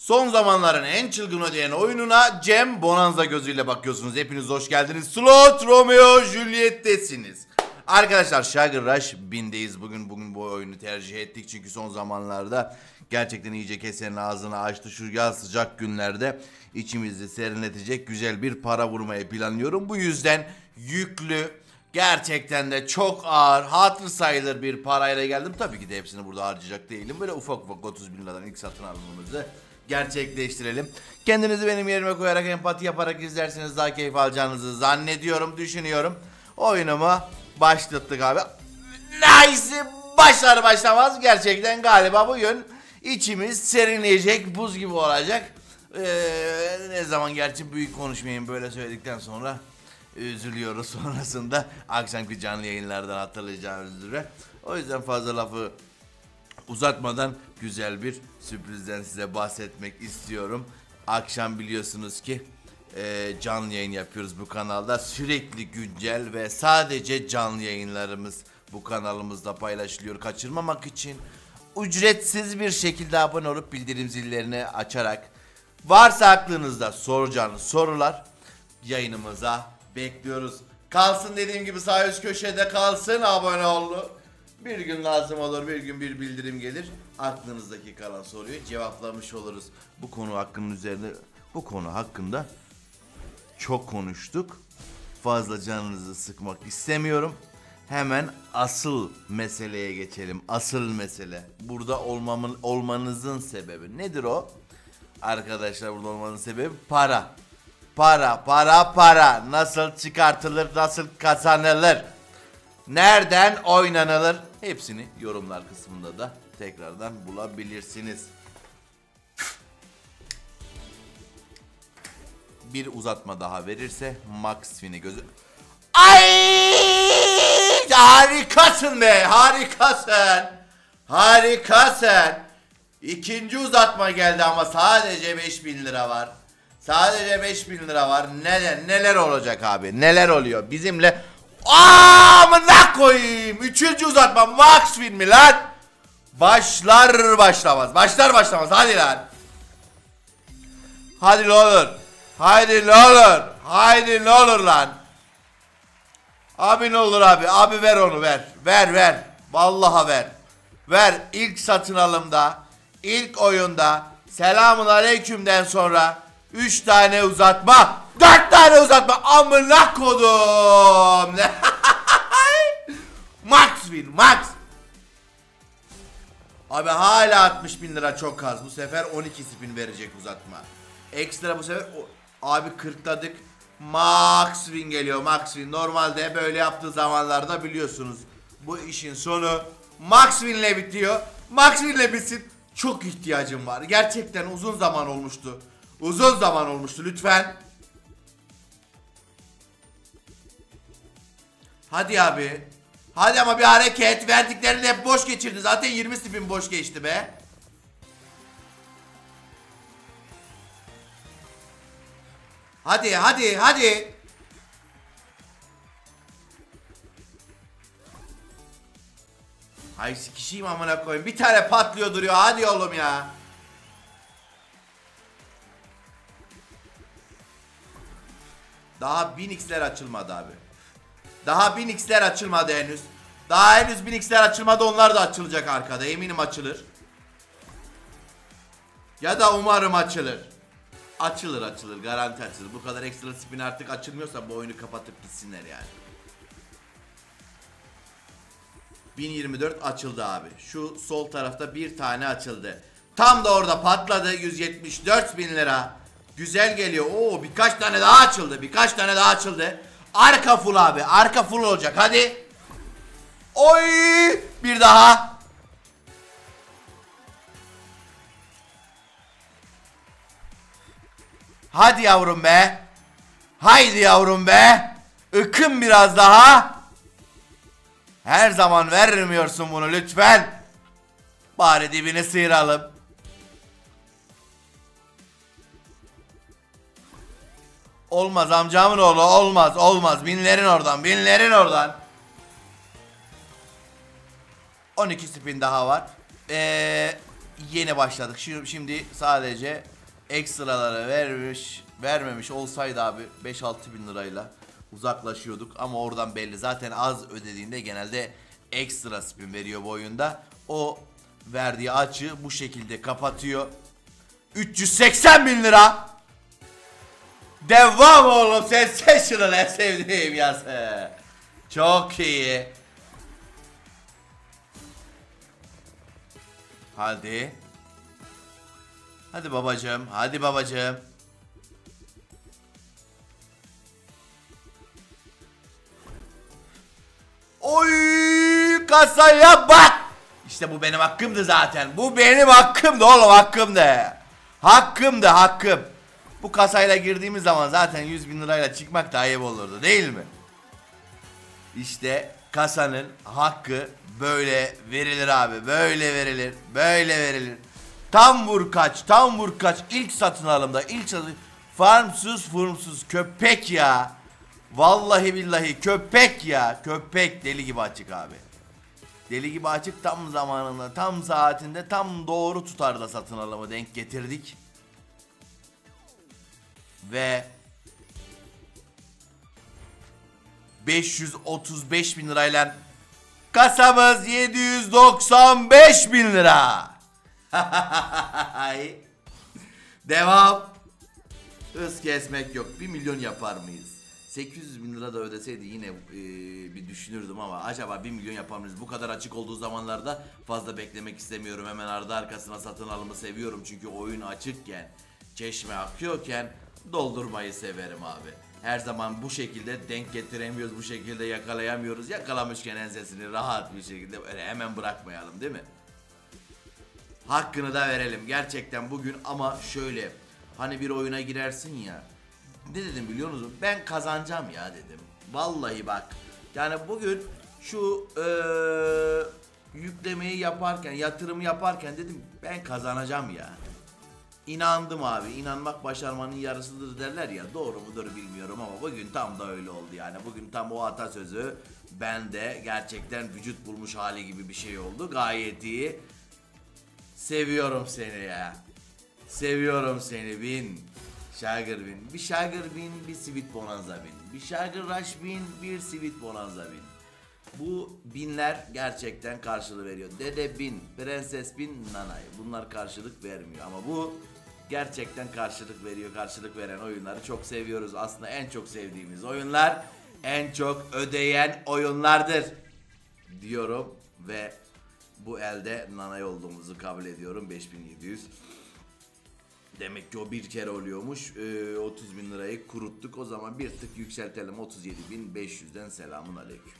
Son zamanların en çılgın ödeyen oyununa Cem Bonanza gözüyle bakıyorsunuz. Hepiniz hoş geldiniz. Slot Romeo Juliet'tesiniz. Arkadaşlar Sugar Rush 1000'deyiz. Bugün bugün bu oyunu tercih ettik. Çünkü son zamanlarda gerçekten iyice kesenin ağzını açtı. Şu yaz sıcak günlerde içimizi serinletecek güzel bir para vurmayı planlıyorum. Bu yüzden yüklü gerçekten de çok ağır hatır sayılır bir parayla geldim. Tabii ki de hepsini burada harcayacak değilim. Böyle ufak ufak 30 bin liradan ilk satın almamızı gerçekleştirelim. Kendinizi benim yerime koyarak empati yaparak izlerseniz daha keyif alacağınızı zannediyorum, düşünüyorum. Oyunumu başlattık abi. Nice! Başlar başlamaz gerçekten galiba bugün içimiz serinleyecek, buz gibi olacak. Ee, ne zaman gerçi büyük konuşmayayım böyle söyledikten sonra üzülüyoruz sonrasında akşamki canlı yayınlardan hatırlayacağınız üzere. O yüzden fazla lafı uzatmadan güzel bir sürprizden size bahsetmek istiyorum. Akşam biliyorsunuz ki e, canlı yayın yapıyoruz bu kanalda. Sürekli güncel ve sadece canlı yayınlarımız bu kanalımızda paylaşılıyor. Kaçırmamak için ücretsiz bir şekilde abone olup bildirim zillerini açarak varsa aklınızda soracağınız sorular yayınımıza bekliyoruz. Kalsın dediğim gibi sağ üst köşede kalsın abone olun. Bir gün lazım olur, bir gün bir bildirim gelir. Aklınızdaki kalan soruyu cevaplamış oluruz. Bu konu hakkının üzerine, bu konu hakkında çok konuştuk. Fazla canınızı sıkmak istemiyorum. Hemen asıl meseleye geçelim. Asıl mesele. Burada olmamın, olmanızın sebebi. Nedir o? Arkadaşlar burada olmanın sebebi para. Para, para, para. Nasıl çıkartılır, nasıl kazanılır? Nereden oynanılır? Hepsini yorumlar kısmında da tekrardan bulabilirsiniz. Bir uzatma daha verirse Max Fin'i gözü... Ay! Harikasın be, harikasın. Harikasın. İkinci uzatma geldi ama sadece 5000 lira var. Sadece 5000 lira var. Neler neler olacak abi? Neler oluyor? Bizimle Amına koyayım. Üçüncü uzatma Max filmi lan. Başlar başlamaz. Başlar başlamaz. Hadi lan. Hadi ne olur. Haydi ne olur. Haydi ne olur lan. Abi ne olur abi. Abi ver onu ver. Ver ver. Vallahi ver. Ver. İlk satın alımda. ilk oyunda. Selamun aleykümden sonra. 3 tane uzatma. 4 tane uzatma. Amına kodum. Max win. Max. Abi hala 60 bin lira çok az. Bu sefer 12 spin verecek uzatma. Ekstra bu sefer o- abi 40'ladık. Max win geliyor Max win. Normalde böyle yaptığı zamanlarda biliyorsunuz. Bu işin sonu Max win'le bitiyor. Max win'le bitsin. Çok ihtiyacım var. Gerçekten uzun zaman olmuştu. Uzun zaman olmuştu lütfen. Hadi abi. Hadi ama bir hareket. Verdiklerini hep boş geçirdi. Zaten 20 spin boş geçti be. Hadi hadi hadi. Hay sikişeyim amına koyayım. Bir tane patlıyor duruyor. Hadi oğlum ya. Daha 1000x'ler açılmadı abi. Daha 1000x'ler açılmadı henüz. Daha henüz 1000x'ler açılmadı onlar da açılacak arkada eminim açılır. Ya da umarım açılır. Açılır açılır garanti açılır. Bu kadar ekstra spin artık açılmıyorsa bu oyunu kapatıp gitsinler yani. 1024 açıldı abi. Şu sol tarafta bir tane açıldı. Tam da orada patladı 174 bin lira. Güzel geliyor. Oo birkaç tane daha açıldı. Birkaç tane daha açıldı. Arka full abi. Arka full olacak. Hadi. Oy! Bir daha. Hadi yavrum be. Haydi yavrum be. Ikın biraz daha. Her zaman vermiyorsun bunu lütfen. Bari dibini sıyıralım. Olmaz amcamın oğlu olmaz olmaz binlerin oradan binlerin oradan. 12 spin daha var. Ee, yeni başladık. Şimdi, sadece ekstralara vermiş vermemiş olsaydı abi 5-6 bin lirayla uzaklaşıyorduk. Ama oradan belli zaten az ödediğinde genelde ekstra spin veriyor bu oyunda. O verdiği açığı bu şekilde kapatıyor. 380 bin lira. Devam oğlum sensational en sevdiğim yazı. Çok iyi. Hadi. Hadi babacığım, hadi babacığım. Oy kasaya bak. İşte bu benim hakkımdı zaten. Bu benim hakkımdı oğlum hakkımdı. Hakkımdı hakkım. Bu kasayla girdiğimiz zaman zaten 100 bin lirayla çıkmak da ayıp olurdu değil mi? İşte kasanın hakkı böyle verilir abi. Böyle verilir. Böyle verilir. Tam vur kaç. Tam vur kaç. İlk satın alımda. ilk satın. Farmsuz furmsuz köpek ya. Vallahi billahi köpek ya. Köpek deli gibi açık abi. Deli gibi açık tam zamanında, tam saatinde, tam doğru tutarda satın alımı denk getirdik. Ve 535 bin lirayla kasamız 795 bin lira. Devam. Hız kesmek yok. 1 milyon yapar mıyız? 800 bin lira da ödeseydi yine e, bir düşünürdüm ama acaba 1 milyon yapar mıyız? Bu kadar açık olduğu zamanlarda fazla beklemek istemiyorum. Hemen ardı arkasına satın alımı seviyorum. Çünkü oyun açıkken, çeşme akıyorken doldurmayı severim abi. Her zaman bu şekilde denk getiremiyoruz, bu şekilde yakalayamıyoruz. Yakalamışken ensesini rahat bir şekilde öyle hemen bırakmayalım değil mi? Hakkını da verelim gerçekten bugün ama şöyle hani bir oyuna girersin ya ne dedim biliyor musun? Ben kazanacağım ya dedim. Vallahi bak. Yani bugün şu eee, yüklemeyi yaparken, yatırımı yaparken dedim ben kazanacağım ya. İnandım abi. İnanmak başarmanın yarısıdır derler ya. Doğru mudur bilmiyorum ama bugün tam da öyle oldu yani. Bugün tam o atasözü bende gerçekten vücut bulmuş hali gibi bir şey oldu. Gayet iyi. Seviyorum seni ya. Seviyorum seni bin. Şagır bin. Bir şagır bin, bir sweet bonanza bin. Bir şagır rush bin, bir sweet bonanza bin. Bu binler gerçekten karşılığı veriyor. Dede bin, prenses bin, nanay. Bunlar karşılık vermiyor ama bu gerçekten karşılık veriyor. Karşılık veren oyunları çok seviyoruz. Aslında en çok sevdiğimiz oyunlar en çok ödeyen oyunlardır diyorum ve bu elde nanay olduğumuzu kabul ediyorum 5700 Demek ki o bir kere oluyormuş. Ee, 30 bin lirayı kuruttuk. O zaman bir tık yükseltelim. 37.500'den selamun aleyküm.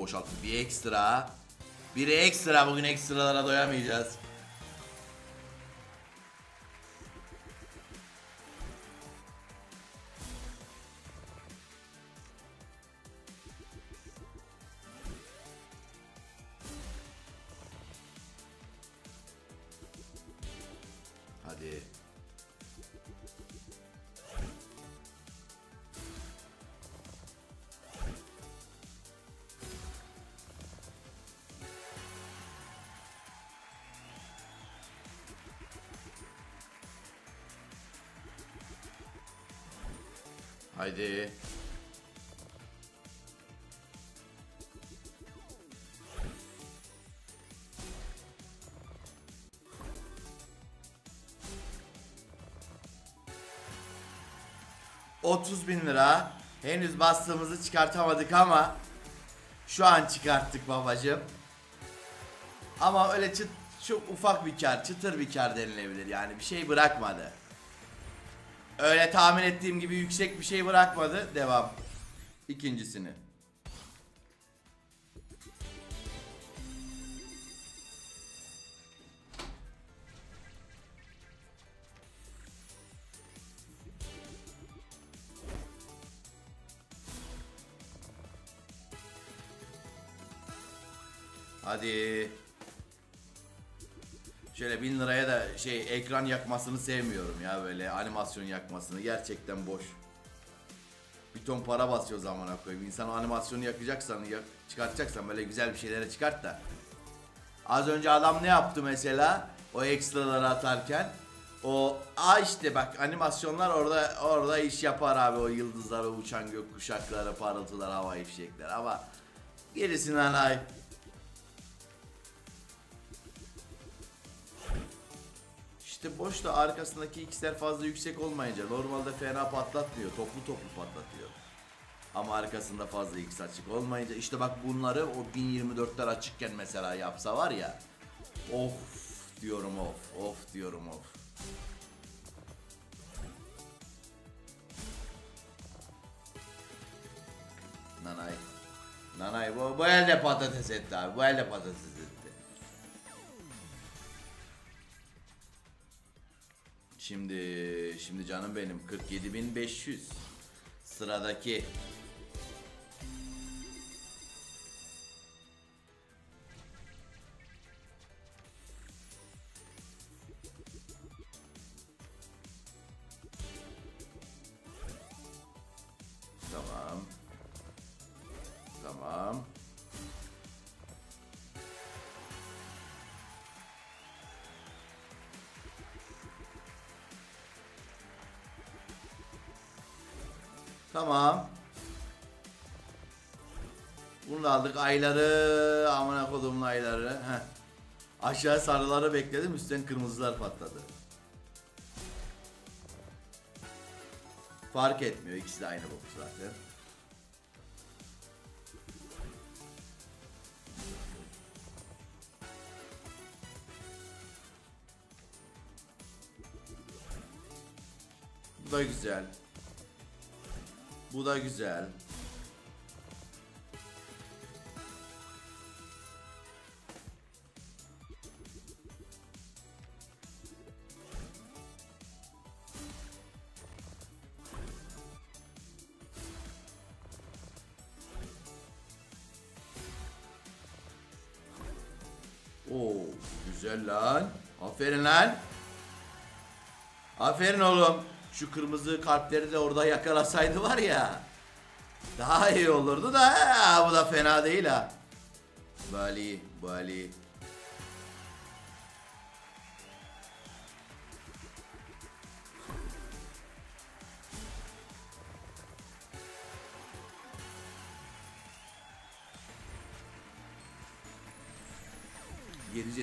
Çok iyi boşalttı. Bir ekstra. Biri ekstra. Bugün ekstralara doyamayacağız. Hadi. Haydi. ...30 bin lira... ...henüz bastığımızı çıkartamadık ama... ...şu an çıkarttık babacım. Ama öyle çıt, çok ufak bir kar, çıtır bir kar denilebilir yani bir şey bırakmadı. Öyle tahmin ettiğim gibi yüksek bir şey bırakmadı. Devam. İkincisini. Hadi. Şöyle 1000 liraya da şey ekran yakmasını sevmiyorum ya böyle animasyon yakmasını gerçekten boş. Bir ton para basıyor zamana koyayım. İnsan o animasyonu yakacaksan, yak, çıkartacaksan böyle güzel bir şeylere çıkart da. Az önce adam ne yaptı mesela? O ekstraları atarken. O a işte bak animasyonlar orada orada iş yapar abi o yıldızlar, o uçan gök kuşakları, parıltılar, hava ifşekler ama gerisinden ay. İşte boş da arkasındaki x'ler fazla yüksek olmayınca normalde fena patlatmıyor. Toplu toplu patlatıyor. Ama arkasında fazla x açık olmayınca işte bak bunları o 1024'ler açıkken mesela yapsa var ya. Of diyorum of. Of diyorum of. Nanay. Nanay bu, bu elde patates etti abi. Bu elde patates etti. Şimdi şimdi canım benim 47500 sıradaki Bunu da aldık ayları amına kodumun ayları. Heh. Aşağı sarıları bekledim üstten kırmızılar patladı. Fark etmiyor ikisi de aynı bok zaten. Bu da güzel. Bu da güzel. Oo, güzel lan. Aferin lan. Aferin oğlum. Şu kırmızı kalpleri de orada yakalasaydı var ya. Daha iyi olurdu da bu da fena değil ha. Bali, Bali.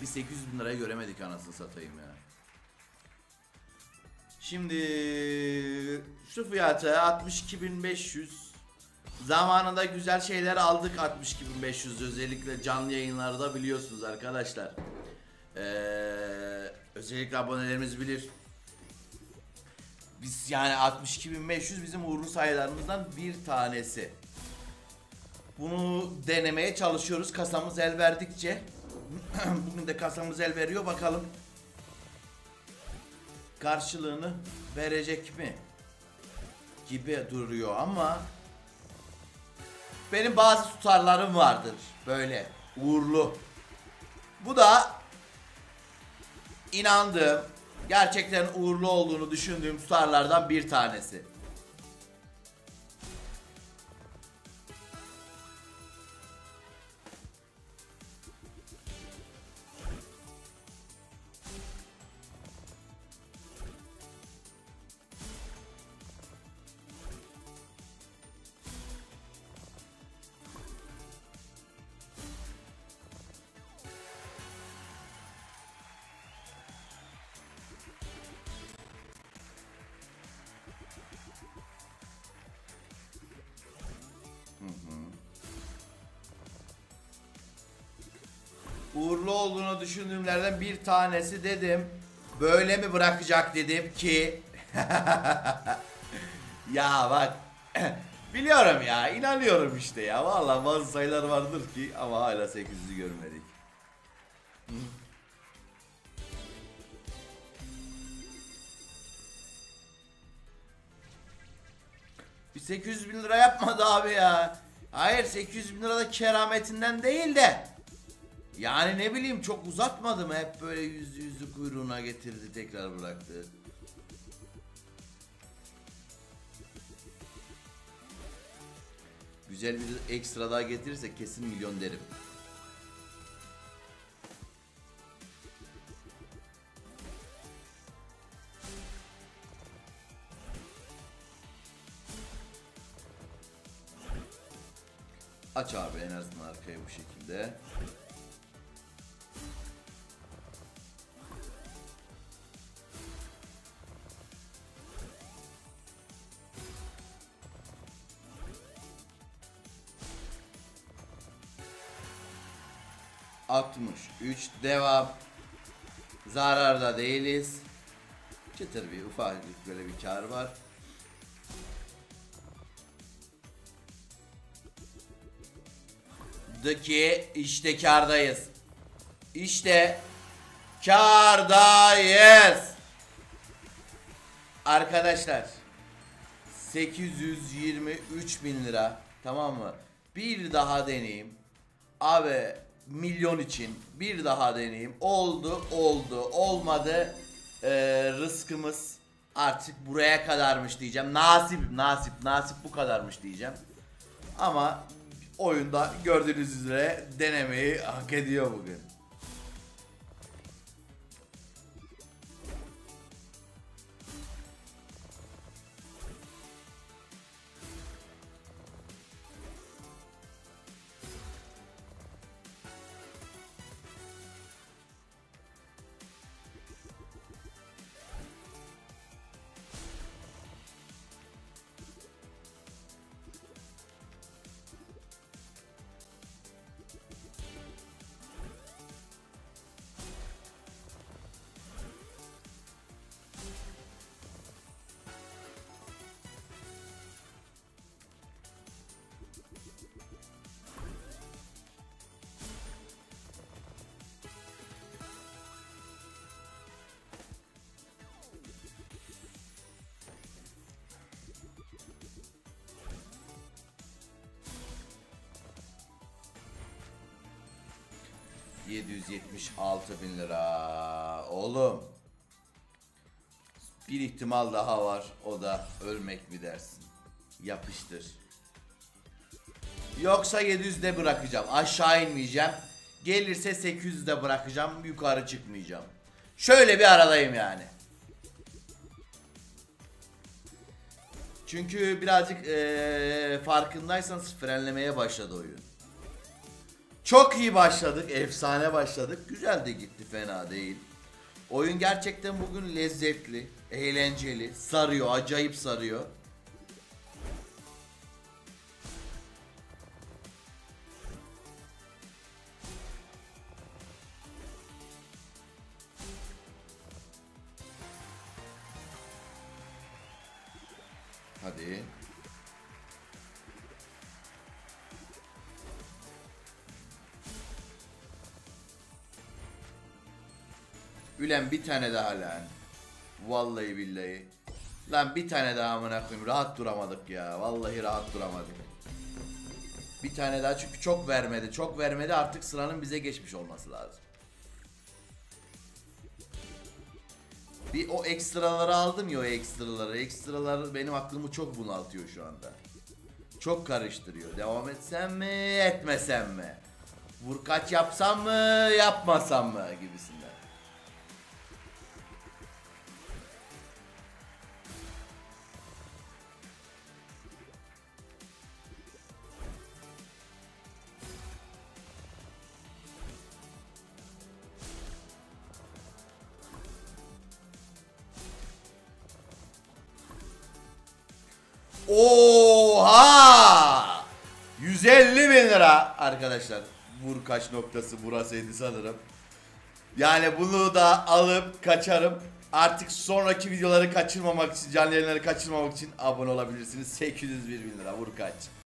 Bir 800 bin liraya göremedik anasını satayım ya. Şimdi şu fiyatı 62.500 Zamanında güzel şeyler aldık 62.500 özellikle canlı yayınlarda biliyorsunuz arkadaşlar. Ee, özellikle abonelerimiz bilir. Biz yani 62.500 bizim uğurlu sayılarımızdan bir tanesi. Bunu denemeye çalışıyoruz kasamız el verdikçe. Bugün de kasamız el veriyor bakalım. Karşılığını verecek mi? Gibi duruyor ama benim bazı tutarlarım vardır böyle uğurlu. Bu da inandığım, gerçekten uğurlu olduğunu düşündüğüm tutarlardan bir tanesi. Uğurlu olduğunu düşündüğümlerden bir tanesi dedim. Böyle mi bırakacak dedim ki. ya bak. Biliyorum ya inanıyorum işte ya. Vallahi bazı sayılar vardır ki ama hala 800'ü görmedik. Bir 800 bin lira yapmadı abi ya. Hayır 800 bin lira da kerametinden değil de Yani ne bileyim çok uzatmadı mı? Hep böyle yüzlü yüzlü kuyruğuna getirdi tekrar bıraktı. Güzel bir ekstra daha getirirse kesin milyon derim. Aç abi en azından arkaya bu şekilde. Altmış üç devam. Zararda değiliz. Çıtır bir ufak böyle bir kar var. Daki işte kardayız. İşte kardayız. Arkadaşlar 823 bin lira tamam mı? Bir daha deneyeyim. Abi milyon için bir daha deneyeyim. Oldu oldu olmadı. Ee, rızkımız artık buraya kadarmış diyeceğim. Nasip nasip nasip bu kadarmış diyeceğim. Ama oyunda gördüğünüz üzere denemeyi hak ediyor bugün. ...776 bin lira... ...oğlum... ...bir ihtimal daha var... ...o da ölmek mi dersin... ...yapıştır... ...yoksa 700'de bırakacağım... ...aşağı inmeyeceğim... ...gelirse 800'de bırakacağım... ...yukarı çıkmayacağım... ...şöyle bir aradayım yani... Çünkü birazcık eee, farkındaysanız frenlemeye başladı oyun. Çok iyi başladık, efsane başladık. Güzel de gitti, fena değil. Oyun gerçekten bugün lezzetli, eğlenceli, sarıyor, acayip sarıyor. Ülen bir tane daha lan. Vallahi billahi. Lan bir tane daha amına koyayım. Rahat duramadık ya. Vallahi rahat duramadık. Bir tane daha çünkü çok vermedi. Çok vermedi artık sıranın bize geçmiş olması lazım. Bir o ekstraları aldım ya o ekstraları. Ekstralar benim aklımı çok bunaltıyor şu anda. Çok karıştırıyor. Devam etsem mi, etmesem mi? Vur kaç yapsam mı, yapmasam mı gibisinden. Oha! 150 bin lira arkadaşlar. Vur kaç noktası burasıydı sanırım. Yani bunu da alıp kaçarım. Artık sonraki videoları kaçırmamak için, canlı yayınları kaçırmamak için abone olabilirsiniz. 801 bin lira vur kaç.